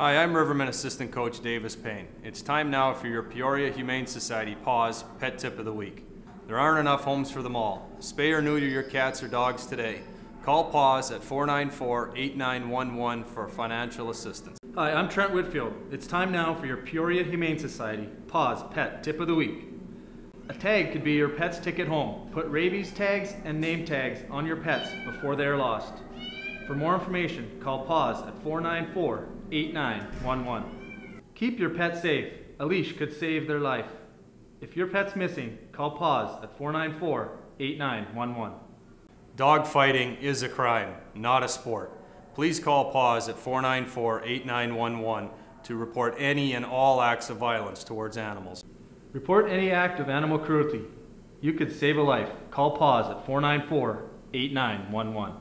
Hi, I'm Rivermen Assistant Coach Davis Payne. It's time now for your Peoria Humane Society Paws Pet Tip of the Week. There aren't enough homes for them all. Spay or neuter your cats or dogs today. Call Paws at 494-8911 for financial assistance. Hi, I'm Trent Whitfield. It's time now for your Peoria Humane Society Paws Pet Tip of the Week. A tag could be your pet's ticket home. Put rabies tags and name tags on your pets before they are lost. For more information, call Paws at 494 8911. Keep your pet safe. A leash could save their life. If your pet's missing, call Paws at 494 8911. Dog fighting is a crime, not a sport. Please call Paws at 494-8911 to report any and all acts of violence towards animals. Report any act of animal cruelty. You could save a life. Call Paws at 494 8911.